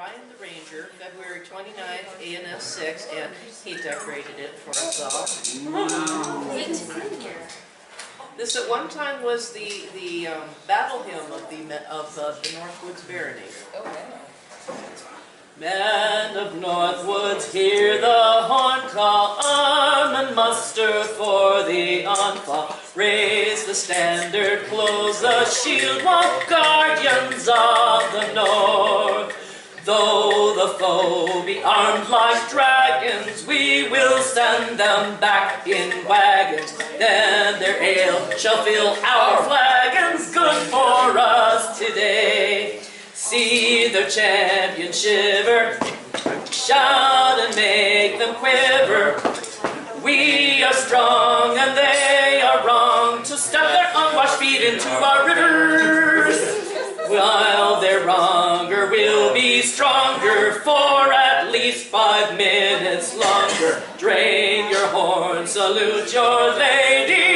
Ryan the Ranger, February 29th, ANS 6, and he decorated it for us all. This at one time was the, the um, battle hymn of the, of uh, the Northwoods Barony. Wow. Men of Northwoods, hear the horn call, arm and muster for the onfall. Raise the standard, close the shield wall, guardians. Though the foe be armed like dragons, we will send them back in wagons. Then their ale shall fill our flagons, good for us today. See their champion shiver, shout and make them quiver. We are strong and they are wrong to step their unwashed feet into our rivers. Be stronger for at least five minutes longer. Drain your horn, salute your lady.